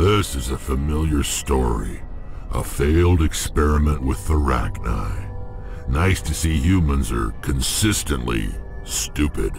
This is a familiar story. A failed experiment with the Rachni. Nice to see humans are consistently stupid.